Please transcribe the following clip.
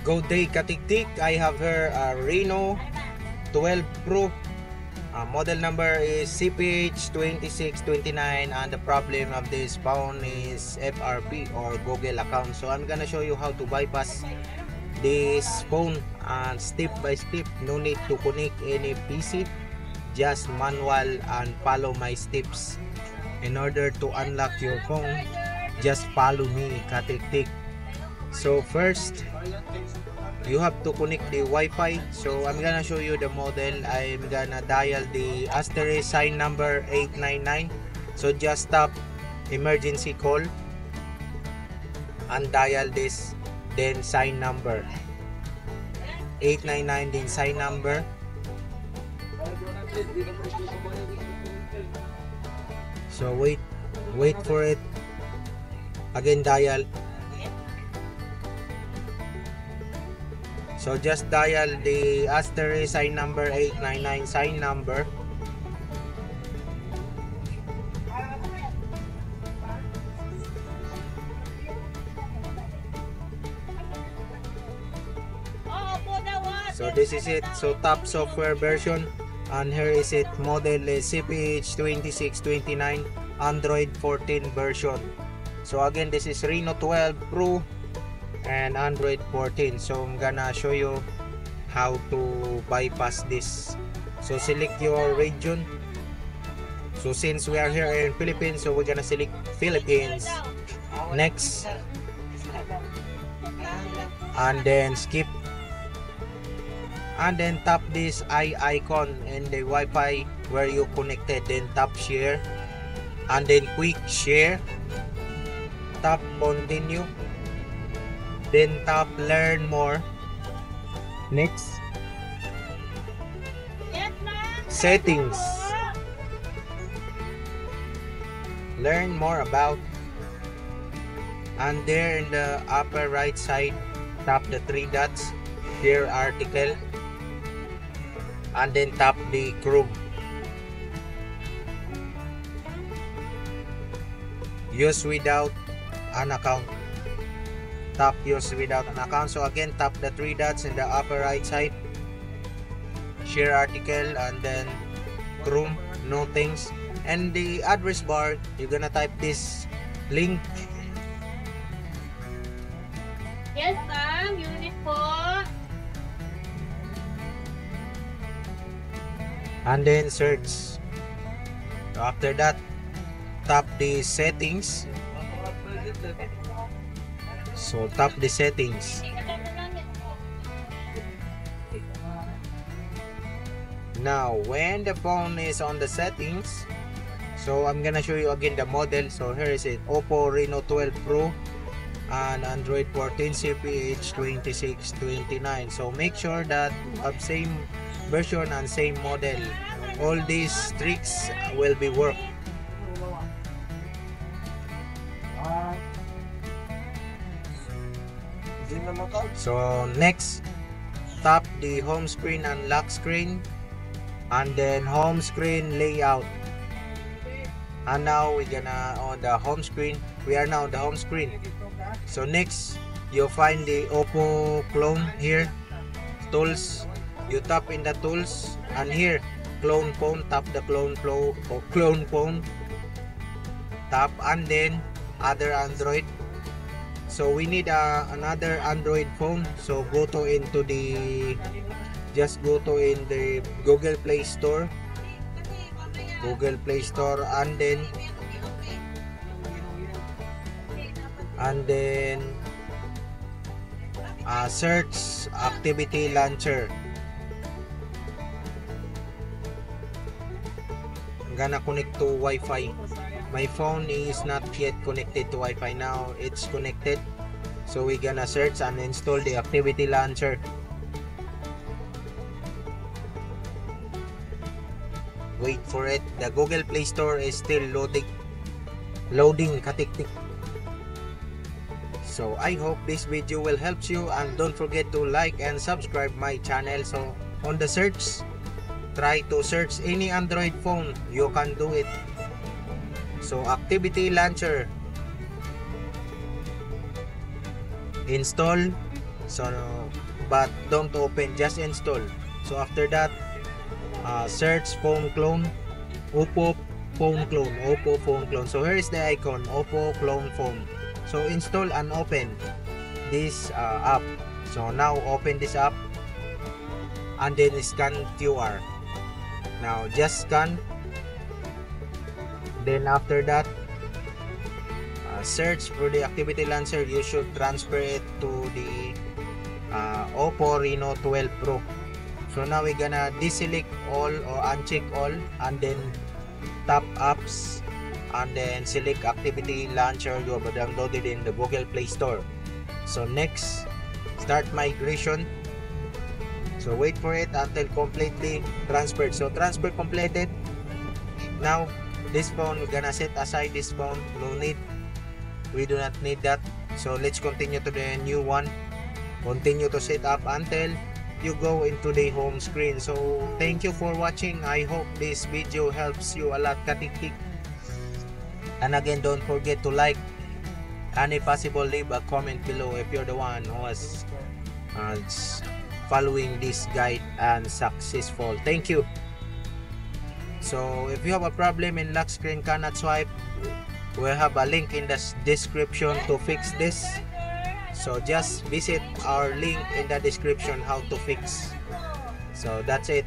Good day katiktik. I have here a Reno 12 Pro. Uh, model number is CPH2629 and the problem of this phone is FRP or Google account. So I'm gonna show you how to bypass this phone and step by step. No need to connect any PC. Just manual and follow my steps. In order to unlock your phone, just follow me katiktik. So first, you have to connect the Wi-Fi. So I'm gonna show you the model. I'm gonna dial the asterisk sign number 899. So just tap emergency call and dial this then sign number 899 din sign number so wait wait for it again dial So just dial the asterisk sign number 899 sign number. So this is it. So top software version and here is it model uh, is CPH2629 Android 14 version. So again this is Reno 12 Pro and Android 14 so I'm gonna show you how to bypass this. So select your region. So since we are here in Philippines so we're gonna select Philippines. Next. And then skip. And then tap this eye icon in the Wi-Fi where you connected. Then tap share. And then quick share. Tap continue then tap learn more. Next. Settings. Learn more about and there in the upper right side tap the three dots here article and then tap the Chrome. Use without an account tap use without an account. So again tap the three dots in the upper right side. Share article and then chrome no things. And the address bar you're gonna type this link. Yes, ma'am. Unit po. and then search. So after that tap the settings so tap the settings. Now when the phone is on the settings so i'm gonna show you again the model. So here is it oppo reno 12 pro and android 14 cph 2629 so make sure that you have same version and same model. All these tricks will be work so next tap the home screen and lock screen. And then home screen layout. And now we're gonna on the home screen. We are now the home screen. So next you'll find the oppo clone here. Tools. You tap in the tools. And here clone phone. Tap the clone flow or clone phone. Tap and then other android so we need uh, another android phone. So go to into the just go to in the google play store. Google play store and then and then uh, search activity launcher. I'm gonna connect to Wi-Fi my phone is not yet connected to Wi-Fi now. It's connected. So we're gonna search and install the activity launcher. Wait for it. The Google Play Store is still loading loading katiktik. So I hope this video will help you and don't forget to like and subscribe my channel. So on the search try to search any Android phone. You can do it so activity launcher. Install. So but don't open just install. So after that uh, search phone clone. Oppo phone clone oppo phone clone. So here is the icon oppo clone phone. So install and open this uh, app. So now open this app and then scan QR now just scan then after that uh, search for the activity launcher you should transfer it to the uh, Oppo Reno 12 Pro. So now we're gonna deselect all or uncheck all and then tap apps and then select activity launcher you have downloaded in the Google Play Store. So next start migration. So wait for it until completely transferred. So transfer completed. Now this phone we're gonna set aside this phone. No need. We do not need that. So let's continue to the new one. Continue to set up until you go into the home screen. So thank you for watching. I hope this video helps you a lot. Katiktik. And again don't forget to like. And if possible leave a comment below if you're the one who is uh, following this guide and successful. Thank you so if you have a problem in lock screen cannot swipe we have a link in the description to fix this. So just visit our link in the description how to fix. So that's it